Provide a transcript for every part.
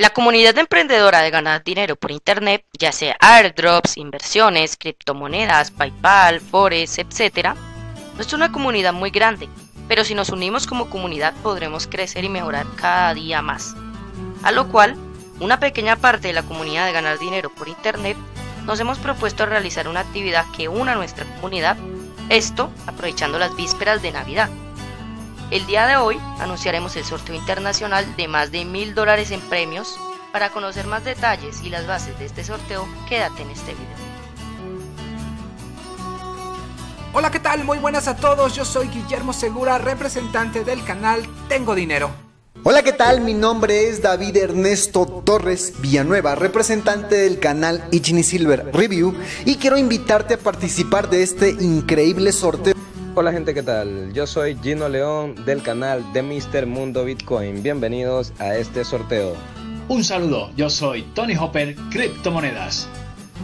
La comunidad emprendedora de ganar dinero por Internet, ya sea airdrops, inversiones, criptomonedas, PayPal, Forex, etc., no es una comunidad muy grande, pero si nos unimos como comunidad podremos crecer y mejorar cada día más. A lo cual, una pequeña parte de la comunidad de ganar dinero por Internet nos hemos propuesto realizar una actividad que una a nuestra comunidad, esto aprovechando las vísperas de Navidad. El día de hoy anunciaremos el sorteo internacional de más de mil dólares en premios. Para conocer más detalles y las bases de este sorteo, quédate en este video. Hola, ¿qué tal? Muy buenas a todos. Yo soy Guillermo Segura, representante del canal Tengo Dinero. Hola, ¿qué tal? Mi nombre es David Ernesto Torres Villanueva, representante del canal Ichini Silver Review y quiero invitarte a participar de este increíble sorteo. Hola gente, ¿qué tal? Yo soy Gino León del canal de Mr. Mundo Bitcoin. Bienvenidos a este sorteo. Un saludo, yo soy Tony Hopper, Criptomonedas.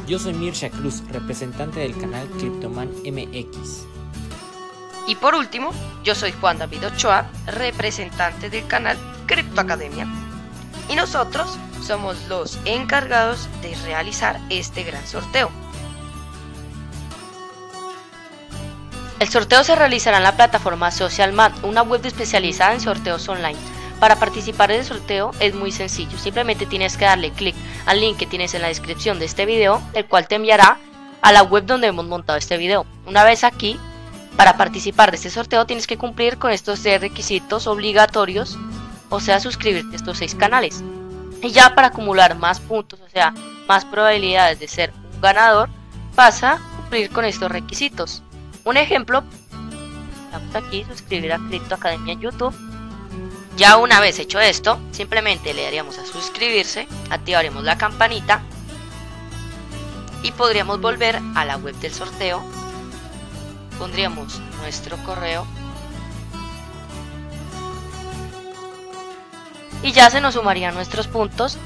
Yo soy Mirsha Cruz, representante del canal Cryptoman MX. Y por último, yo soy Juan David Ochoa, representante del canal Crypto Academia. Y nosotros somos los encargados de realizar este gran sorteo. El sorteo se realizará en la plataforma SocialMat, una web especializada en sorteos online. Para participar en el sorteo es muy sencillo, simplemente tienes que darle clic al link que tienes en la descripción de este video, el cual te enviará a la web donde hemos montado este video. Una vez aquí, para participar de este sorteo tienes que cumplir con estos tres requisitos obligatorios, o sea, suscribirte a estos seis canales. Y ya para acumular más puntos, o sea, más probabilidades de ser un ganador, vas a cumplir con estos requisitos. Un ejemplo, aquí, suscribir a Crypto Academia en YouTube. Ya una vez hecho esto, simplemente le daríamos a suscribirse, activaremos la campanita y podríamos volver a la web del sorteo. Pondríamos nuestro correo y ya se nos sumarían nuestros puntos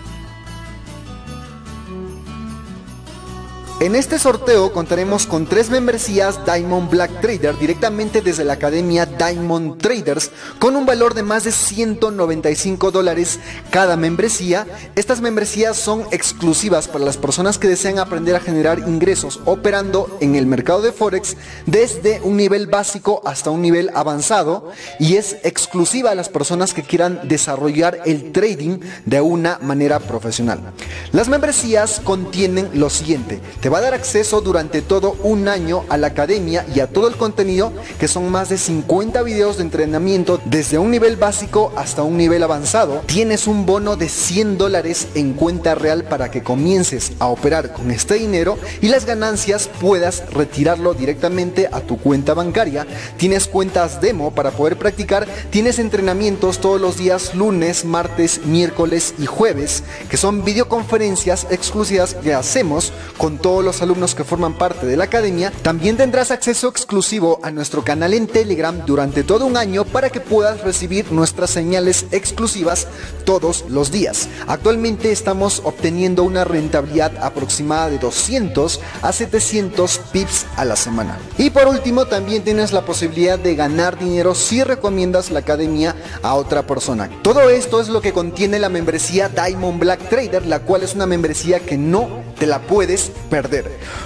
En este sorteo contaremos con tres membresías Diamond Black Trader directamente desde la academia Diamond Traders con un valor de más de 195 dólares cada membresía. Estas membresías son exclusivas para las personas que desean aprender a generar ingresos operando en el mercado de Forex desde un nivel básico hasta un nivel avanzado y es exclusiva a las personas que quieran desarrollar el trading de una manera profesional. Las membresías contienen lo siguiente va a dar acceso durante todo un año a la academia y a todo el contenido que son más de 50 videos de entrenamiento desde un nivel básico hasta un nivel avanzado. Tienes un bono de 100 dólares en cuenta real para que comiences a operar con este dinero y las ganancias puedas retirarlo directamente a tu cuenta bancaria. Tienes cuentas demo para poder practicar. Tienes entrenamientos todos los días lunes, martes, miércoles y jueves que son videoconferencias exclusivas que hacemos con todos los alumnos que forman parte de la academia, también tendrás acceso exclusivo a nuestro canal en Telegram durante todo un año para que puedas recibir nuestras señales exclusivas todos los días. Actualmente estamos obteniendo una rentabilidad aproximada de 200 a 700 pips a la semana. Y por último, también tienes la posibilidad de ganar dinero si recomiendas la academia a otra persona. Todo esto es lo que contiene la membresía Diamond Black Trader, la cual es una membresía que no te la puedes perder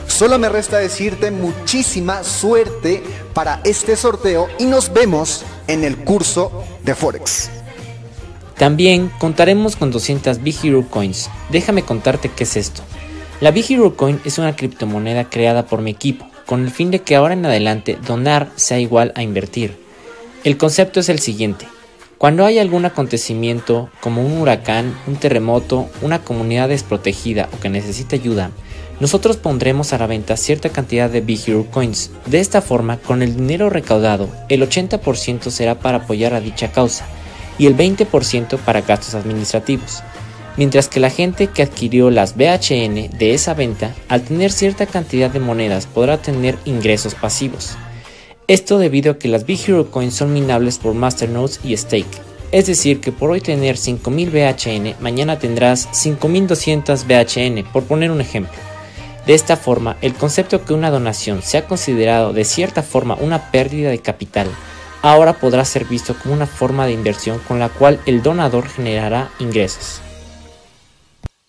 Solo me resta decirte muchísima suerte para este sorteo y nos vemos en el curso de Forex. También contaremos con 200 Big Hero Coins. Déjame contarte qué es esto. La Big Hero Coin es una criptomoneda creada por mi equipo, con el fin de que ahora en adelante donar sea igual a invertir. El concepto es el siguiente. Cuando hay algún acontecimiento como un huracán, un terremoto, una comunidad desprotegida o que necesita ayuda, nosotros pondremos a la venta cierta cantidad de Big Hero Coins. De esta forma, con el dinero recaudado, el 80% será para apoyar a dicha causa y el 20% para gastos administrativos. Mientras que la gente que adquirió las BHN de esa venta, al tener cierta cantidad de monedas, podrá tener ingresos pasivos. Esto debido a que las Big Hero Coins son minables por Masternodes y Stake. Es decir, que por hoy tener 5000 BHN, mañana tendrás 5200 BHN, por poner un ejemplo. De esta forma, el concepto que una donación sea considerado de cierta forma una pérdida de capital, ahora podrá ser visto como una forma de inversión con la cual el donador generará ingresos.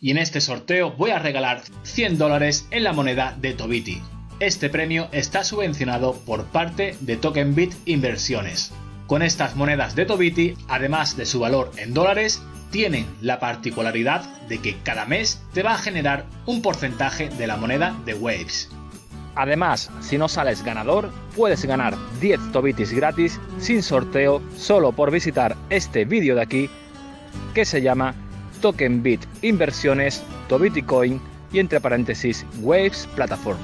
y en este sorteo voy a regalar 100 dólares en la moneda de Tobiti. Este premio está subvencionado por parte de TokenBit Inversiones. Con estas monedas de Tobiti, además de su valor en dólares, tienen la particularidad de que cada mes te va a generar un porcentaje de la moneda de Waves. Además, si no sales ganador, puedes ganar 10 Tobitis gratis sin sorteo solo por visitar este vídeo de aquí que se llama Token Bit Inversiones Tobiticoin y entre paréntesis Waves Platform.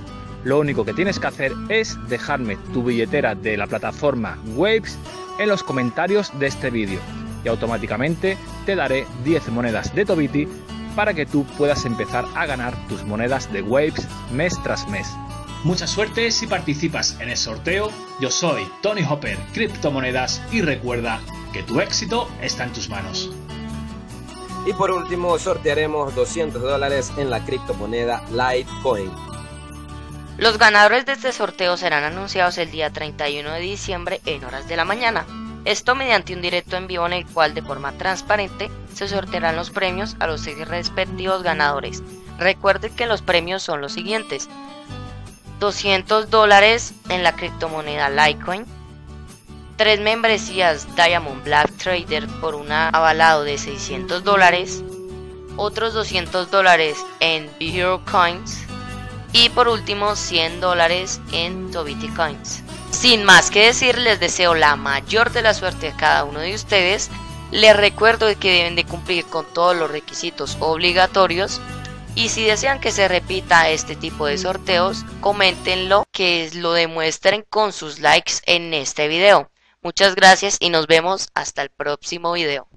Lo único que tienes que hacer es dejarme tu billetera de la plataforma Waves en los comentarios de este vídeo y automáticamente te daré 10 monedas de Tobiti para que tú puedas empezar a ganar tus monedas de Waves mes tras mes. Mucha suerte si participas en el sorteo. Yo soy Tony Hopper Criptomonedas y recuerda que tu éxito está en tus manos. Y por último, sortearemos 200 dólares en la criptomoneda Litecoin. Los ganadores de este sorteo serán anunciados el día 31 de diciembre en horas de la mañana. Esto mediante un directo en vivo en el cual de forma transparente se sortearán los premios a los seis respectivos ganadores. Recuerde que los premios son los siguientes. 200 dólares en la criptomoneda Litecoin, 3 membresías Diamond Black Trader por un avalado de 600 dólares, otros 200 dólares en Hero Coins y por último 100 dólares en Tobiti Coins. Sin más que decir, les deseo la mayor de la suerte a cada uno de ustedes. Les recuerdo que deben de cumplir con todos los requisitos obligatorios y si desean que se repita este tipo de sorteos, coméntenlo, que lo demuestren con sus likes en este video. Muchas gracias y nos vemos hasta el próximo video.